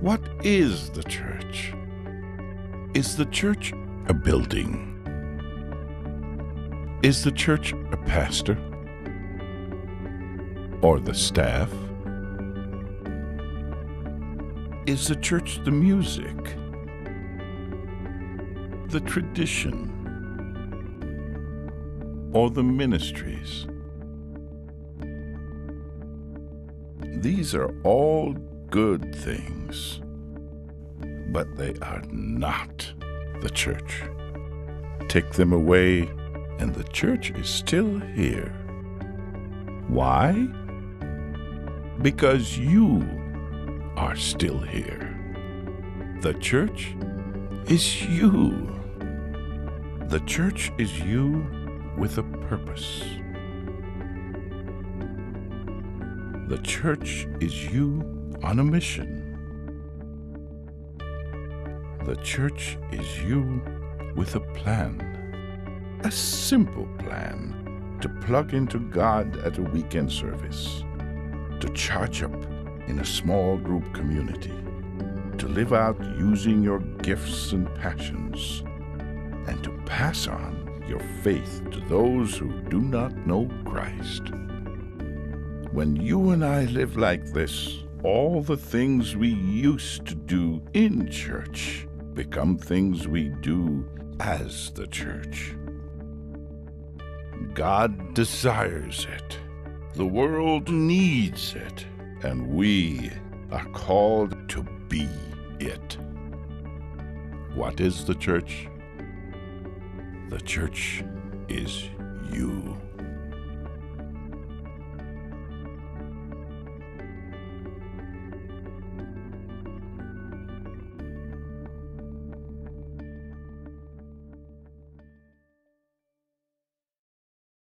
What is the church? Is the church a building? Is the church a pastor? Or the staff? Is the church the music? The tradition? Or the ministries? These are all good things, but they are not the church. Take them away, and the church is still here. Why? Because you are still here. The church is you. The church is you with a purpose. The church is you on a mission. The church is you with a plan. A simple plan to plug into God at a weekend service, to charge up in a small group community, to live out using your gifts and passions, and to pass on your faith to those who do not know Christ. When you and I live like this, all the things we used to do in church become things we do as the church. God desires it. The world needs it. And we are called to be it. What is the church? The church is you.